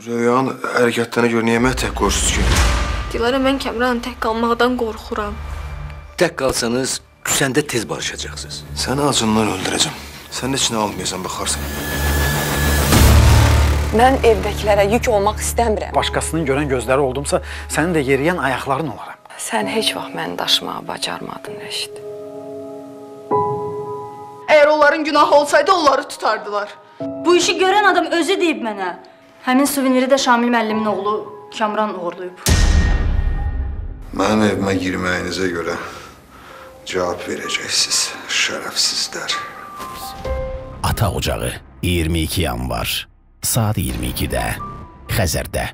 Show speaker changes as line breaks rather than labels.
Röyanın hərəkətlərinə görə niyə məni tək qoyursunuz ki?
Dilara mən Kəmranla tək qalmaqdan qorxuram.
Tək qalsanız küsəndə tez barışacaqsınız.
Səni acından öldürəcəm. Sən heç nə almayasan, baxarsan.
Mən evdəkilərə yük olmaq istəmirəm.
Başqasının görən gözləri oldumsa, sənin də yeriyən ayaqların olaram.
Sən heç vaxt məni daşımağa bacarmadın, Rəşid.
Əgər onların günahı olsaydı onları tutardılar.
Bu işi görən adam özü deyib mənə. Həmin suveniri də Şamil müəllimin oğlu Kamran uğurlayıb.
Mənim evimə girməyinizə görə cavab verəcəksiniz, şərəfsizlər.
Ata Ocağı 22 yanvar saat 22-də Xəzərdə.